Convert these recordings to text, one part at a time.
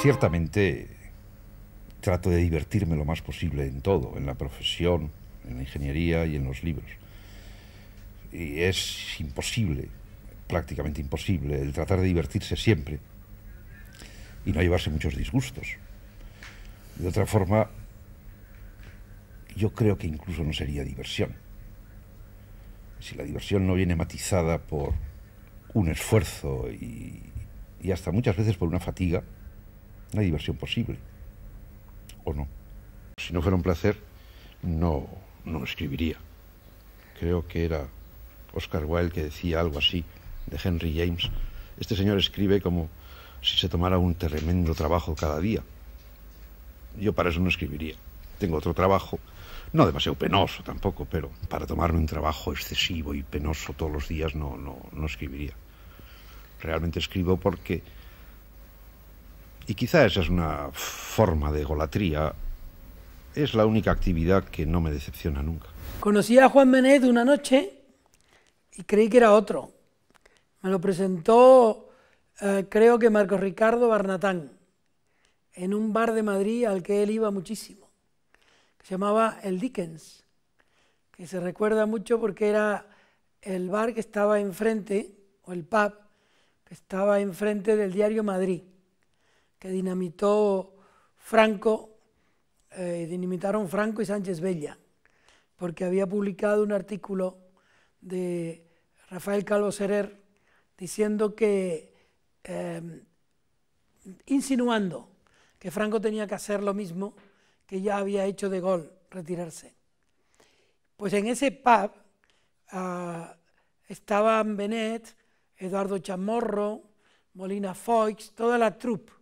Ciertamente trato de divertirme lo más posible en todo, en la profesión, en la ingeniería y en los libros. Y es imposible, prácticamente imposible, el tratar de divertirse siempre y no llevarse muchos disgustos. De otra forma, yo creo que incluso no sería diversión. Si la diversión no viene matizada por un esfuerzo y, y hasta muchas veces por una fatiga, hay diversión posible. ¿O no? Si no fuera un placer, no, no escribiría. Creo que era Oscar Wilde que decía algo así de Henry James. Este señor escribe como si se tomara un tremendo trabajo cada día. Yo para eso no escribiría. Tengo otro trabajo, no demasiado penoso tampoco, pero para tomarme un trabajo excesivo y penoso todos los días no, no, no escribiría. Realmente escribo porque, y quizá esa es una forma de egolatría, es la única actividad que no me decepciona nunca. Conocí a Juan Benet una noche y creí que era otro. Me lo presentó, eh, creo que Marcos Ricardo Barnatán, en un bar de Madrid al que él iba muchísimo, que se llamaba El Dickens, que se recuerda mucho porque era el bar que estaba enfrente, o el pub, que estaba enfrente del diario Madrid, que dinamitó Franco, eh, dinamitaron Franco y Sánchez Bella, porque había publicado un artículo de Rafael Calvo Serer diciendo que, eh, insinuando que Franco tenía que hacer lo mismo que ya había hecho de Gaulle, retirarse. Pues en ese pub uh, estaban Benet, Eduardo Chamorro, Molina Foix, toda la troupe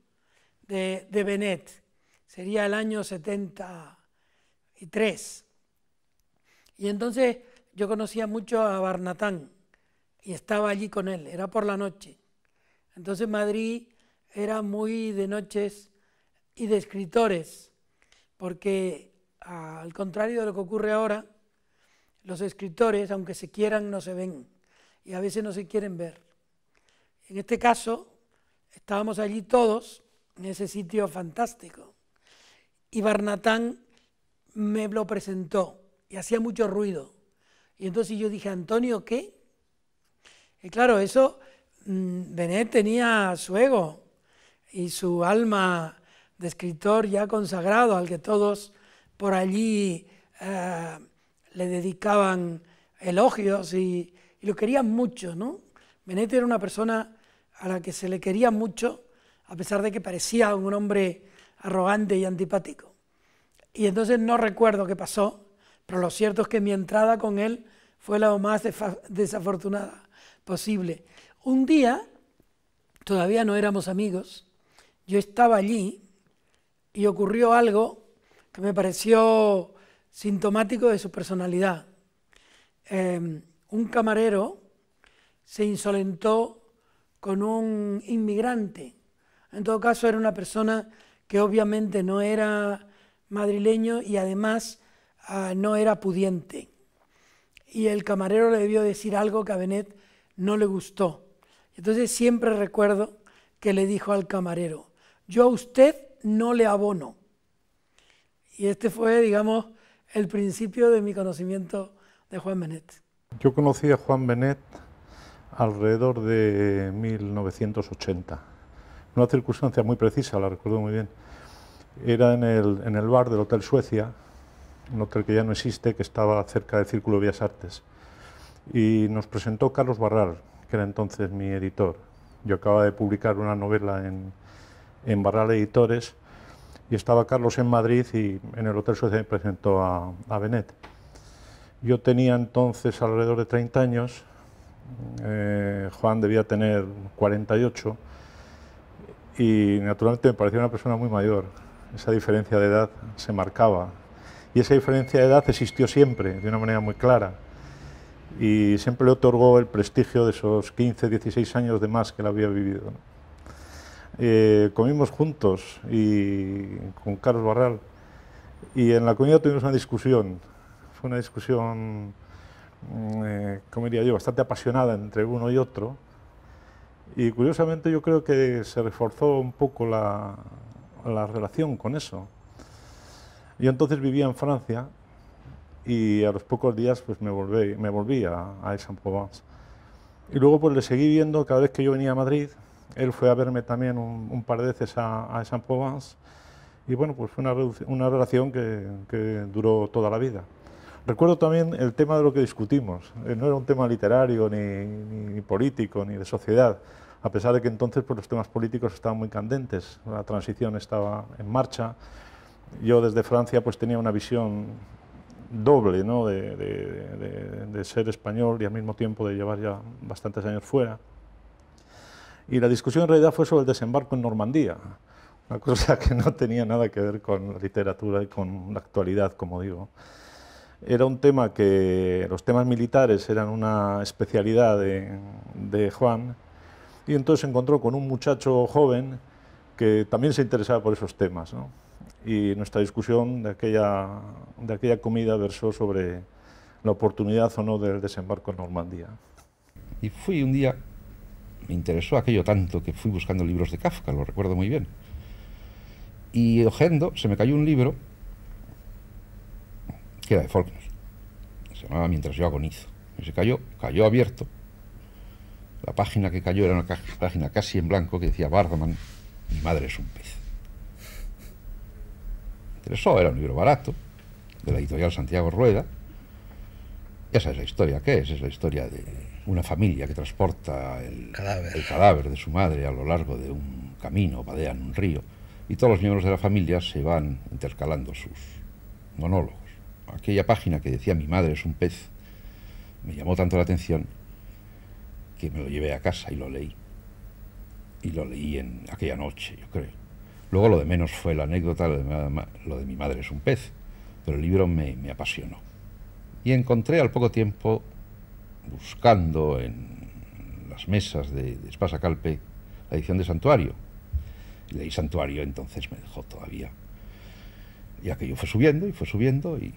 de, de Benet. Sería el año 73. Y entonces yo conocía mucho a Barnatán y estaba allí con él, era por la noche. Entonces Madrid era muy de noches y de escritores, porque al contrario de lo que ocurre ahora, los escritores, aunque se quieran, no se ven y a veces no se quieren ver. En este caso, estábamos allí todos, en ese sitio fantástico, y Barnatán me lo presentó y hacía mucho ruido. Y entonces yo dije, Antonio, ¿qué? Y claro, eso, mmm, Benet tenía su ego y su alma de escritor ya consagrado, al que todos por allí eh, le dedicaban elogios y, y, lo querían mucho, ¿no? Benet era una persona a la que se le quería mucho, a pesar de que parecía un hombre arrogante y antipático. Y entonces no recuerdo qué pasó, pero lo cierto es que mi entrada con él fue la más desafortunada posible. Un día, todavía no éramos amigos, yo estaba allí y ocurrió algo que me pareció sintomático de su personalidad. Eh, un camarero se insolentó con un inmigrante. En todo caso, era una persona que obviamente no era madrileño y además uh, no era pudiente. Y el camarero le debió decir algo que a Benet no le gustó. Entonces siempre recuerdo que le dijo al camarero, yo a usted no le abono. Y este fue, digamos, el principio de mi conocimiento de Juan Benet. Yo conocí a Juan Benet alrededor de 1980. Una circunstancia muy precisa, la recuerdo muy bien. Era en el, bar del Hotel Suecia, un hotel que ya no existe, que estaba cerca del Círculo Bellas Artes. Y nos presentó Carlos Barral, que era entonces mi editor. Yo acababa de publicar una novela en, Barral Editores y estaba Carlos en Madrid y en el Hotel Suecia me presentó a, a Benet. Yo tenía entonces alrededor de 30 años, eh, Juan debía tener 48 y naturalmente me parecía una persona muy mayor. Esa diferencia de edad se marcaba y esa diferencia de edad existió siempre, de una manera muy clara y siempre le otorgó el prestigio de esos 15, 16 años de más que él había vivido. ¿no? Eh, comimos juntos y con Carlos Barral y en la comida tuvimos una discusión. Fue una discusión, eh, como diría yo, bastante apasionada entre uno y otro. Y curiosamente yo creo que se reforzó un poco la, la relación con eso. Yo entonces vivía en Francia y a los pocos días pues me volví, me volví a, a Aix-en-Provence. Y luego pues le seguí viendo cada vez que yo venía a Madrid. Él fue a verme también un, par de veces a, a Aix-en-Provence. Y bueno, pues fue una, una relación que, que, duró toda la vida. Recuerdo también el tema de lo que discutimos. Eh, no era un tema literario, ni, político, ni de sociedad a pesar de que entonces pues, los temas políticos estaban muy candentes, la transición estaba en marcha, yo desde Francia pues tenía una visión doble ¿no? de, de, de, ser español y al mismo tiempo de llevar ya bastantes años fuera. Y la discusión en realidad fue sobre el desembarco en Normandía, una cosa que no tenía nada que ver con la literatura y con la actualidad, como digo. Era un tema que los temas militares eran una especialidad de, Juan y entonces se encontró con un muchacho joven que también se interesaba por esos temas. y nuestra discusión de aquella, de aquella comida versó sobre la oportunidad o no del desembarco en Normandía. Y fui un día, me interesó aquello tanto que fui buscando libros de Kafka, lo recuerdo muy bien. Y hojeando, se me cayó un libro que era de Faulkner, se llamaba Mientras yo agonizo. Y se cayó, cayó abierto. La página que cayó era una página casi en blanco que decía Bardaman, mi madre es un pez interesó, era un libro barato, de la editorial Santiago Rueda. Esa es la historia que es, es la historia de una familia que transporta el cadáver. el cadáver de su madre a lo largo de un camino, vadean un río, y todos los miembros de la familia se van intercalando sus monólogos. Aquella página que decía mi madre es un pez me llamó tanto la atención que me lo llevé a casa y lo leí. Y lo leí en aquella noche, yo creo. Luego lo de menos fue la anécdota, lo de, mi madre es un pez, pero el libro me, apasionó. Y encontré al poco tiempo, buscando en las mesas de, de Espasa Calpe, la edición de Santuario. Y leí Santuario, entonces me dejó todavía. Y aquello fue subiendo y fue subiendo, y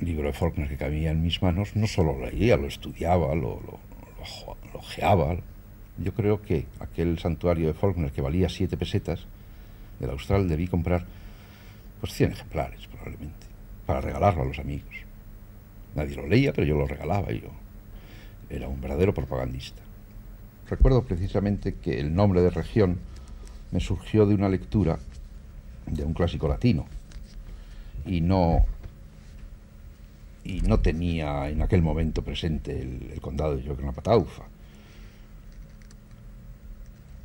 libro de Faulkner que cabía en mis manos, no solo lo leía, lo estudiaba, lo, lo, lo, lo. Yo creo que aquel santuario de Faulkner que valía siete pesetas, del Austral debí comprar pues 100 ejemplares probablemente, para regalarlo a los amigos. Nadie lo leía, pero yo lo regalaba yo era un verdadero propagandista. Recuerdo precisamente que el nombre de región me surgió de una lectura de un clásico latino y no y no tenía en aquel momento presente el, condado de Yocanapataufa.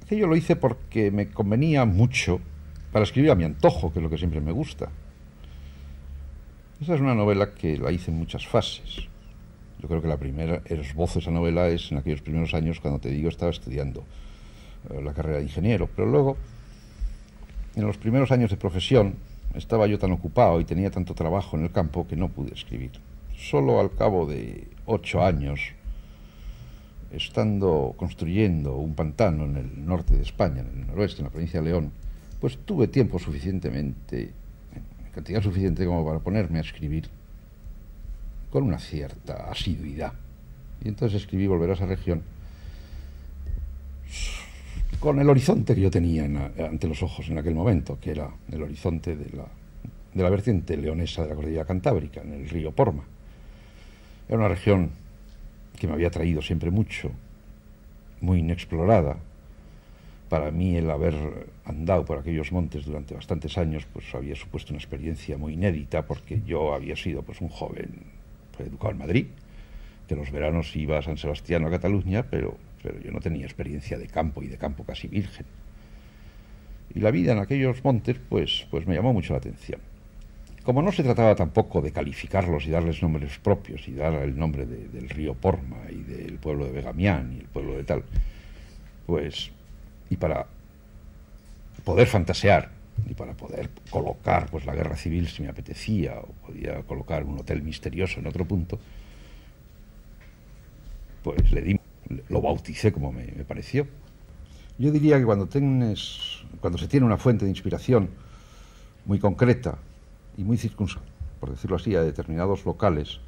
Aquello lo hice porque me convenía mucho para escribir a mi antojo, que es lo que siempre me gusta. Esa es una novela que la hice en muchas fases. Yo creo que la primera, el esbozo de esa novela es en aquellos primeros años cuando te digo estaba estudiando eh, la carrera de ingeniero, pero luego, en los primeros años de profesión, estaba yo tan ocupado y tenía tanto trabajo en el campo que no pude escribir. Solo al cabo de ocho años, estando construyendo un pantano en el norte de España, en el noroeste, en la provincia de León, pues tuve tiempo suficientemente, cantidad suficiente como para ponerme a escribir con una cierta asiduidad. Y entonces escribí Volver a esa región con el horizonte que yo tenía ante los ojos en aquel momento, que era el horizonte de la, de la vertiente leonesa de la cordillera cantábrica, en el río Porma. Era una región que me había traído siempre mucho, muy inexplorada, para mí el haber andado por aquellos montes durante bastantes años pues había supuesto una experiencia muy inédita porque yo había sido pues un joven educado en Madrid que los veranos iba a San Sebastián a Cataluña pero, pero yo no tenía experiencia de campo y de campo casi virgen. Y la vida en aquellos montes pues, pues me llamó mucho la atención como no se trataba tampoco de calificarlos y darles nombres propios y dar el nombre de, del río Porma y del pueblo de Begamián y el pueblo de tal pues y para poder fantasear y para poder colocar pues la guerra civil si me apetecía o podía colocar un hotel misterioso en otro punto pues le di lo bauticé como me, me pareció. Yo diría que cuando tienes cuando se tiene una fuente de inspiración muy concreta y muy circunscrita por decirlo así a determinados locales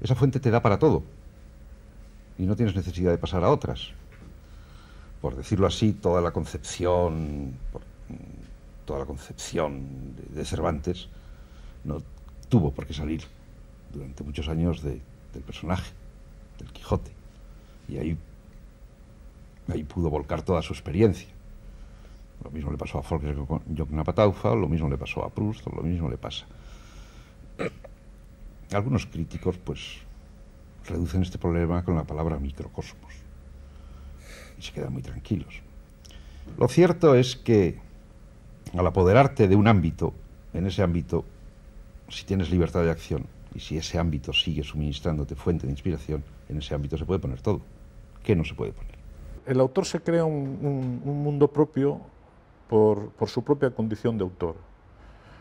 esa fuente te da para todo y no tienes necesidad de pasar a otras por decirlo así, toda la concepción por, toda la concepción de, Cervantes, no tuvo por qué salir durante muchos años del personaje, del Quijote. Y ahí, ahí pudo volcar toda su experiencia. Lo mismo le pasó a Volker Napataufa, lo mismo le pasó a Proust, lo mismo le pasa. Algunos críticos, pues, reducen este problema con la palabra microcosmos y se quedan muy tranquilos. Lo cierto es que al apoderarte de un ámbito, en ese ámbito, si tienes libertad de acción y si ese ámbito sigue suministrándote fuente de inspiración, en ese ámbito se puede poner todo. ¿Qué no se puede poner? El autor se crea un, mundo propio por, su propia condición de autor.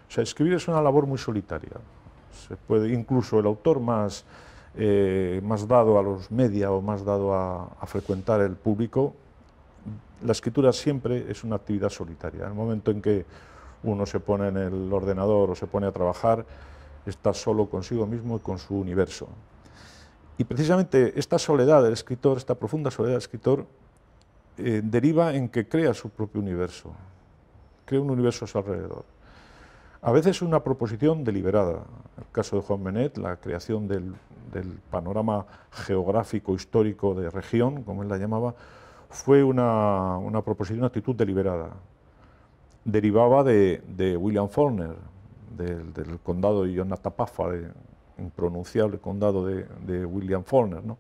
O sea, escribir es una labor muy solitaria. Se puede, incluso el autor más, eh, más dado a los media o más dado a, a frecuentar el público la escritura siempre es una actividad solitaria. En el momento en que uno se pone en el ordenador o se pone a trabajar, está solo consigo mismo y con su universo. Y precisamente esta soledad del escritor, esta profunda soledad del escritor, eh, deriva en que crea su propio universo, crea un universo a su alrededor. A veces una proposición deliberada. En el caso de Juan Benet, la creación del, panorama geográfico histórico de región, como él la llamaba, fue una, proposición, una actitud deliberada. Derivaba de, William Faulkner, del, condado de Yonatapafa, el impronunciable condado de, William Faulkner. ¿no?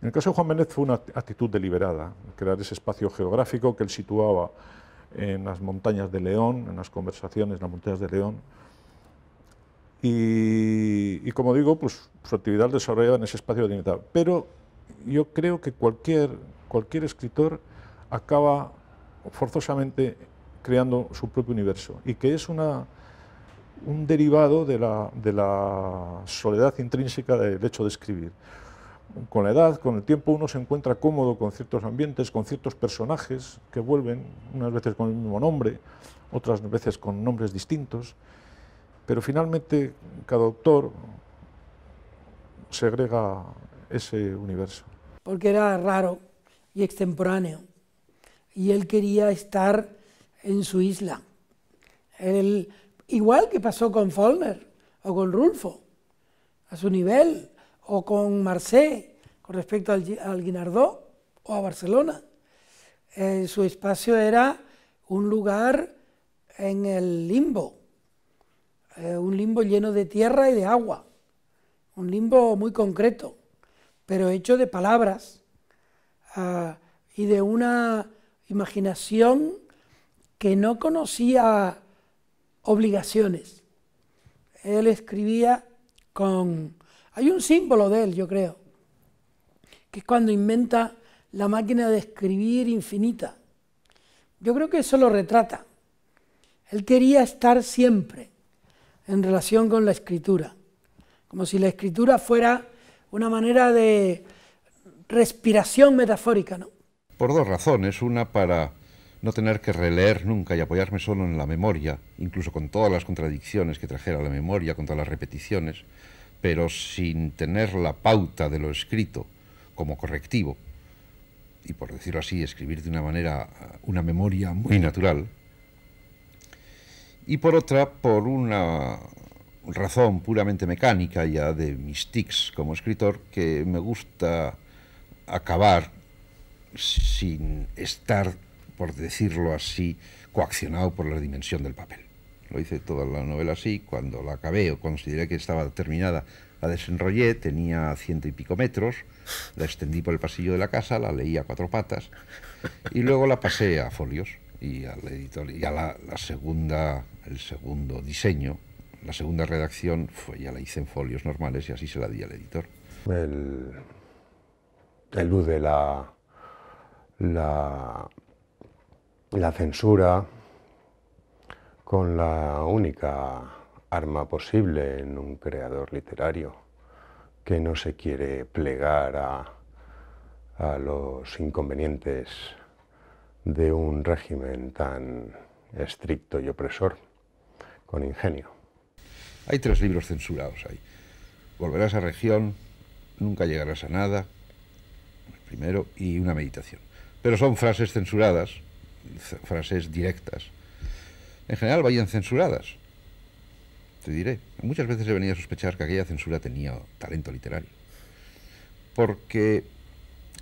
En el caso de Juan Benet fue una actitud deliberada, crear ese espacio geográfico que él situaba en las montañas de León, en las conversaciones en las montañas de León. Y, como digo, pues su actividad desarrollada en ese espacio delimitado. Pero yo creo que cualquier cualquier escritor acaba forzosamente creando su propio universo y que es una, un derivado de la, de la soledad intrínseca del hecho de escribir. Con la edad, con el tiempo, uno se encuentra cómodo con ciertos ambientes, con ciertos personajes que vuelven, unas veces con el mismo nombre, otras veces con nombres distintos, pero finalmente cada autor segrega ese universo. Porque era raro y extemporáneo. Y él quería estar en su isla. igual que pasó con Follner o con Rulfo, a su nivel, o con Marseille con respecto al, Guinardó o a Barcelona. Eh, su espacio era un lugar en el limbo, eh, un limbo lleno de tierra y de agua, un limbo muy concreto, pero hecho de palabras, y de una imaginación que no conocía obligaciones. Él escribía con... Hay un símbolo de él, yo creo, que es cuando inventa la máquina de escribir infinita. Yo creo que eso lo retrata. Él quería estar siempre en relación con la escritura, como si la escritura fuera una manera de respiración metafórica, ¿no? Por dos razones. Una para no tener que releer nunca y apoyarme solo en la memoria, incluso con todas las contradicciones que trajera la memoria, con todas las repeticiones, pero sin tener la pauta de lo escrito como correctivo, y por decirlo así, escribir de una manera, una memoria muy natural. Y por otra, por una razón puramente mecánica ya de mis tics como escritor, que me gusta acabar sin estar, por decirlo así, coaccionado por la dimensión del papel. Lo hice toda la novela así, cuando la acabé o consideré que estaba terminada, la desenrollé, tenía ciento y pico metros, la extendí por el pasillo de la casa, la leí a cuatro patas y luego la pasé a folios y al editor y a la, segunda, el segundo diseño, la segunda redacción fue, ya la hice en folios normales y así se la di al editor. El elude la, la, la censura con la única arma posible en un creador literario que no se quiere plegar a, los inconvenientes de un régimen tan estricto y opresor, con ingenio. Hay tres libros censurados ahí. Volverás a región, nunca llegarás a nada, primero, y una meditación. Pero son frases censuradas, frases directas, en general vayan censuradas. Te diré, muchas veces he venido a sospechar que aquella censura tenía talento literario. Porque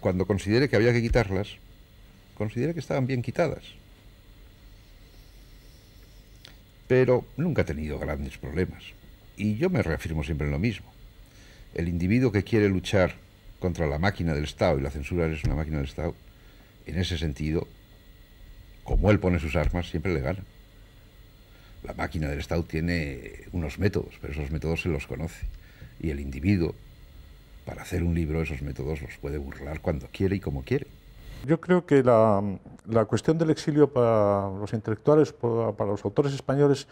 cuando considere que había que quitarlas, considere que estaban bien quitadas. Pero nunca he tenido grandes problemas. Y yo me reafirmo siempre en lo mismo. El individuo que quiere luchar contra la máquina del Estado, y la censura es una máquina del Estado, en ese sentido, como él pone sus armas, siempre le gana. La máquina del Estado tiene unos métodos, pero esos métodos se los conoce. Y el individuo, para hacer un libro, esos métodos los puede burlar cuando quiere y como quiere. Yo creo que la, la cuestión del exilio para los intelectuales, para los autores españoles,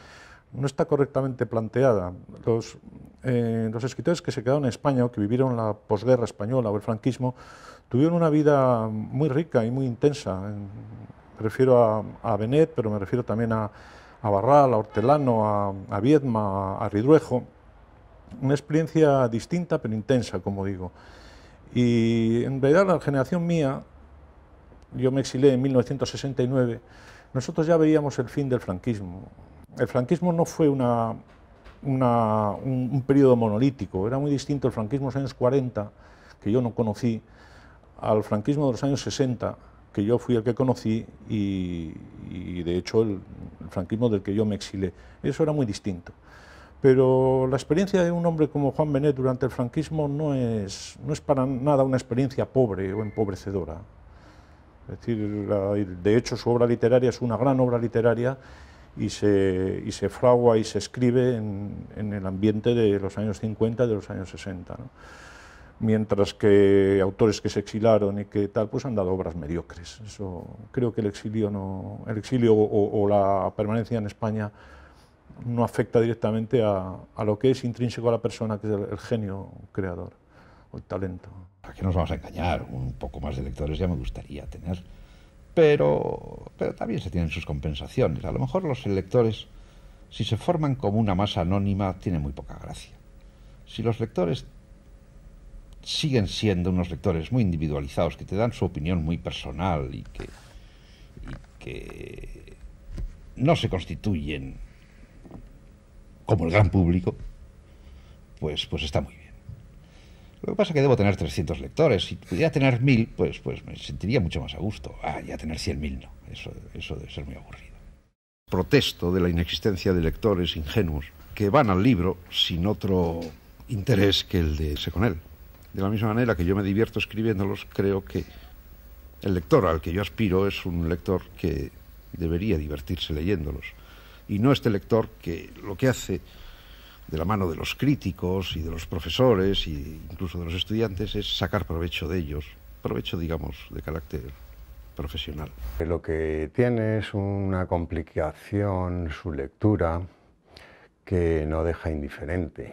no está correctamente planteada. Los, eh, los escritores que se quedaron en España o que vivieron la posguerra española o el franquismo tuvieron una vida muy rica y muy intensa. Me refiero a, a Benet, pero me refiero también a, a Barral, a Hortelano, a, Viedma, a, a Ridruejo. Una experiencia distinta pero intensa, como digo. Y en realidad la generación mía, yo me exilé en 1969, nosotros ya veíamos el fin del franquismo el franquismo no fue una, un, un, periodo monolítico, era muy distinto el franquismo de los años 40, que yo no conocí, al franquismo de los años 60, que yo fui el que conocí, y, y de hecho el, el, franquismo del que yo me exilé. Eso era muy distinto. Pero la experiencia de un hombre como Juan Benet durante el franquismo no es, no es para nada una experiencia pobre o empobrecedora. Es decir, la, de hecho su obra literaria es una gran obra literaria y se, y se fragua y se escribe en, en, el ambiente de los años 50, de los años 60. ¿no? Mientras que autores que se exilaron y que tal, pues han dado obras mediocres. Eso, creo que el exilio, no, el exilio o, o la permanencia en España no afecta directamente a, a, lo que es intrínseco a la persona, que es el, el genio creador o el talento. ¿Para qué nos vamos a engañar? Un poco más de lectores ya me gustaría tener pero, pero también se tienen sus compensaciones. A lo mejor los lectores, si se forman como una masa anónima, tienen muy poca gracia. Si los lectores siguen siendo unos lectores muy individualizados, que te dan su opinión muy personal y que, y que no se constituyen como el gran público, pues, pues está muy bien. Lo que pasa es que debo tener 300 lectores. Si pudiera tener 1000, pues, pues me sentiría mucho más a gusto. Ah, ya tener 100.000 no. Eso, eso debe ser muy aburrido. Protesto de la inexistencia de lectores ingenuos que van al libro sin otro interés que el de irse con él. De la misma manera que yo me divierto escribiéndolos, creo que el lector al que yo aspiro es un lector que debería divertirse leyéndolos. Y no este lector que lo que hace de la mano de los críticos y de los profesores e incluso de los estudiantes es sacar provecho de ellos, provecho, digamos, de carácter profesional. Lo que tiene es una complicación su lectura que no deja indiferente.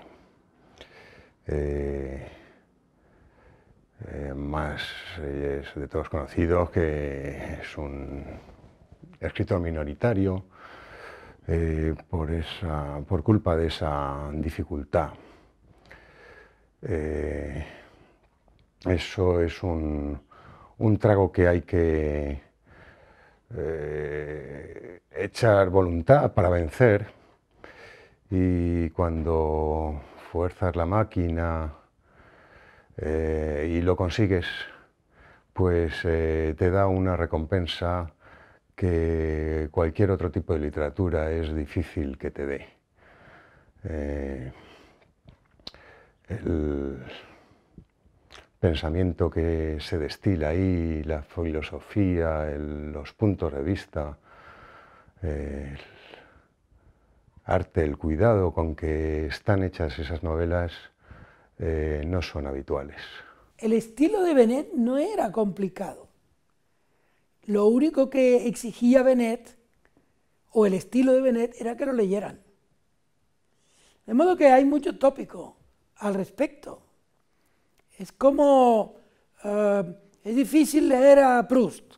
Eh, eh, más es de todos conocidos que es un escritor minoritario, eh, por, esa, por culpa de esa dificultad. Eh, eso es un, un, trago que hay que eh, echar voluntad para vencer y cuando fuerzas la máquina y lo consigues, pues te da una recompensa que cualquier otro tipo de literatura es difícil que te dé. Eh, el pensamiento que se destila ahí, la filosofía, los puntos de vista, el arte, el cuidado con que están hechas esas novelas eh, no son habituales. El estilo de Benet no era complicado. Lo único que exigía Benet, o el estilo de Benet, era que lo leyeran. De modo que hay mucho tópico al respecto. Es como, uh, es difícil leer a Proust.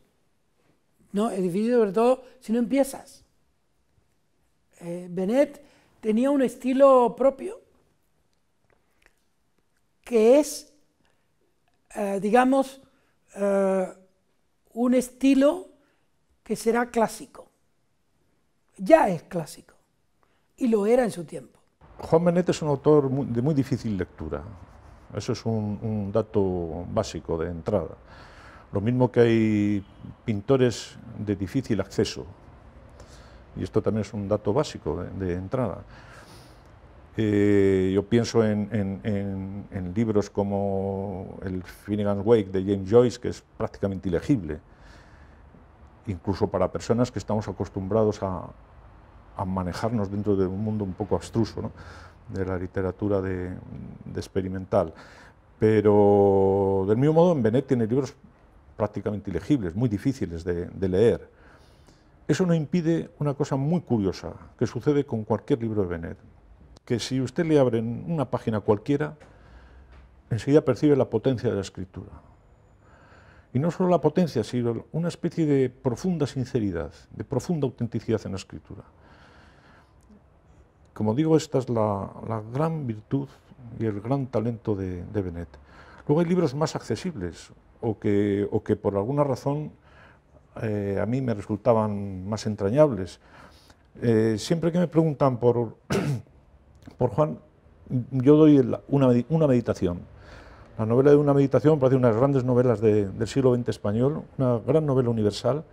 No, es difícil sobre todo si no empiezas. Eh, Benet tenía un estilo propio que es, uh, digamos, uh, un estilo que será clásico. ya es clásico y lo era en su tiempo. Juan Benet es un autor de muy difícil lectura. Eso es un, dato básico de entrada. Lo mismo que hay pintores de difícil acceso. Y esto también es un dato básico de, entrada. Eh, yo pienso en, libros como el Finnegan's Wake de James Joyce, que es prácticamente ilegible, incluso para personas que estamos acostumbrados a, manejarnos dentro de un mundo un poco abstruso de la literatura de, experimental. Pero del mismo modo, en Benet tiene libros prácticamente ilegibles, muy difíciles de, de leer. Eso no impide una cosa muy curiosa que sucede con cualquier libro de Benet, que si usted le abre una página cualquiera, enseguida percibe la potencia de la escritura. Y no solo la potencia, sino una especie de profunda sinceridad, de profunda autenticidad en la escritura. Como digo, esta es la, gran virtud y el gran talento de, de, Benet. Luego hay libros más accesibles o que, o que por alguna razón eh, a mí me resultaban más entrañables. Eh, siempre que me preguntan por, por Juan, yo doy una, meditación la novela de una meditación parece una de las grandes novelas del siglo XX español, una gran novela universal.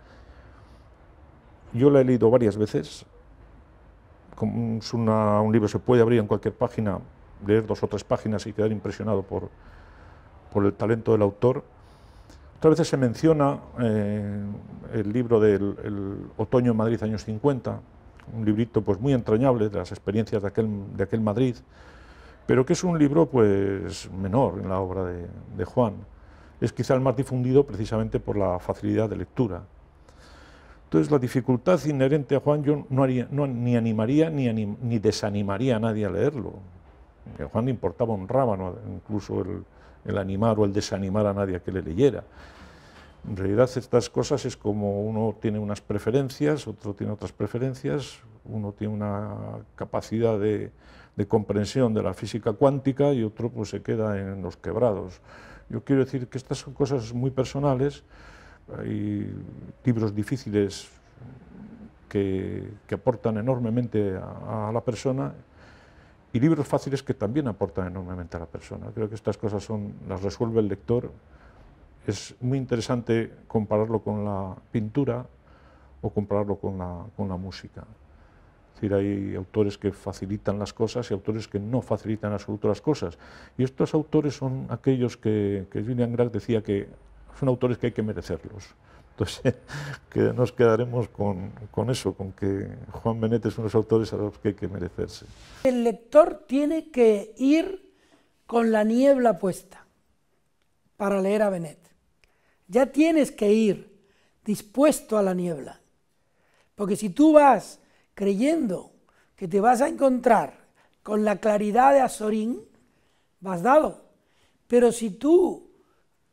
Yo la he leído varias veces. Es un libro se puede abrir en cualquier página, leer dos o tres páginas y quedar impresionado por, el talento del autor. Otras veces se menciona eh, el libro del Otoño en Madrid, años 50, un librito pues, muy entrañable de las experiencias de aquel, de aquel Madrid pero que es un libro pues menor en la obra de, Juan. Es quizá el más difundido precisamente por la facilidad de lectura. Entonces la dificultad inherente a Juan yo no, haría, ni animaría ni, ni, desanimaría a nadie a leerlo. A Juan le importaba un incluso el, el animar o el desanimar a nadie a que le leyera. En realidad estas cosas es como uno tiene unas preferencias, otro tiene otras preferencias, uno tiene una capacidad de, de comprensión de la física cuántica y otro pues se queda en los quebrados. Yo quiero decir que estas son cosas muy personales, hay libros difíciles que, aportan enormemente a, la persona y libros fáciles que también aportan enormemente a la persona. Creo que estas cosas son, las resuelve el lector. Es muy interesante compararlo con la pintura o compararlo con la, con la música decir, hay autores que facilitan las cosas y autores que no facilitan absolutamente las cosas. Y estos autores son aquellos que, que Julian Grach decía que son autores que hay que merecerlos. Entonces, que nos quedaremos con, con, eso, con que Juan Benet es unos autores a los que hay que merecerse. El lector tiene que ir con la niebla puesta para leer a Benet. Ya tienes que ir dispuesto a la niebla. Porque si tú vas creyendo que te vas a encontrar con la claridad de Azorín, vas dado. Pero si tú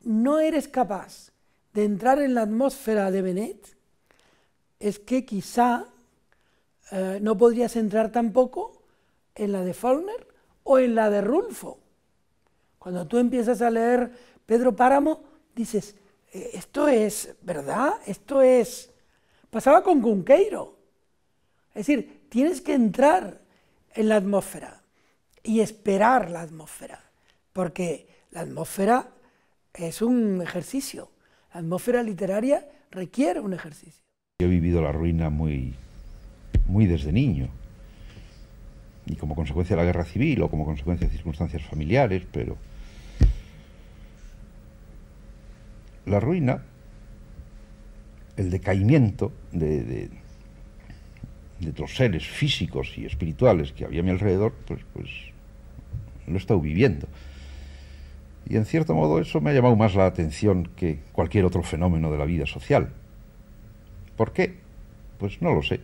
no eres capaz de entrar en la atmósfera de Benet, es que quizá eh, no podrías entrar tampoco en la de Faulner o en la de Rulfo. Cuando tú empiezas a leer Pedro Páramo, dices, esto es verdad, esto es... Pasaba con Cunqueiro. Es decir, tienes que entrar en la atmósfera y esperar la atmósfera, porque la atmósfera es un ejercicio. La atmósfera literaria requiere un ejercicio. Yo he vivido la ruina muy, muy desde niño, y como consecuencia de la guerra civil o como consecuencia de circunstancias familiares, pero la ruina, el decaimiento de de los seres físicos y espirituales que había a mi alrededor, pues, pues lo he estado viviendo. Y en cierto modo eso me ha llamado más la atención que cualquier otro fenómeno de la vida social. ¿Por qué? Pues no lo sé.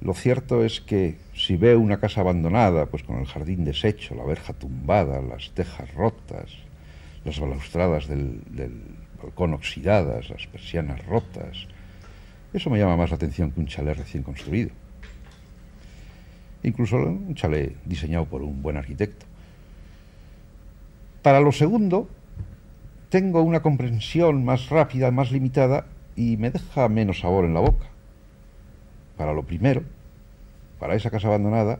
Lo cierto es que si veo una casa abandonada, pues con el jardín deshecho, la verja tumbada, las tejas rotas, las balaustradas del balcón oxidadas, las persianas rotas, eso me llama más la atención que un chalet recién construido. Incluso un chalet diseñado por un buen arquitecto. Para lo segundo, tengo una comprensión más rápida, más limitada y me deja menos sabor en la boca. para lo primero, para esa casa abandonada,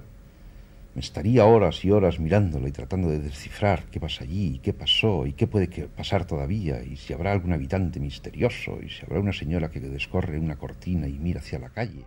me estaría horas y horas mirándola y tratando de descifrar qué pasa allí, qué pasó y qué puede pasar todavía, y si habrá algún habitante misterioso, y si habrá una señora que descorre una cortina y mira hacia la calle.